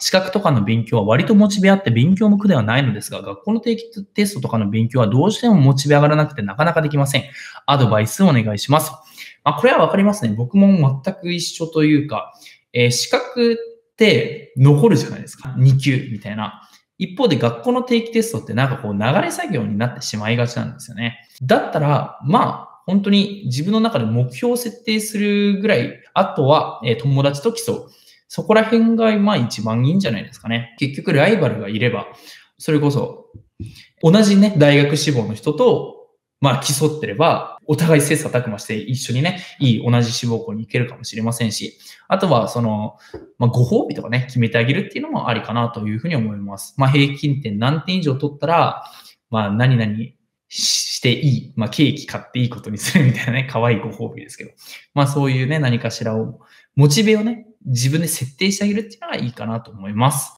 資格とかの勉強は割とモチベあって勉強の苦ではないのですが、学校の定期テストとかの勉強はどうしてもモチベ上がらなくてなかなかできません。アドバイスお願いします。まあ、これはわかりますね。僕も全く一緒というか、えー、資格って残るじゃないですか。2級みたいな。一方で学校の定期テストってなんかこう流れ作業になってしまいがちなんですよね。だったら、まあ、本当に自分の中で目標を設定するぐらい、あとは、え、友達と競う。そこら辺がまあ一番いいんじゃないですかね。結局ライバルがいれば、それこそ同じね、大学志望の人とまあ競ってれば、お互い切磋琢磨して一緒にね、いい同じ志望校に行けるかもしれませんし、あとはその、まあ、ご褒美とかね、決めてあげるっていうのもありかなというふうに思います。まあ平均点何点以上取ったら、まあ何々していい、まあケーキ買っていいことにするみたいなね、可愛いご褒美ですけど、まあそういうね、何かしらを、モチベをね、自分で設定してあげるっていうのがいいかなと思います。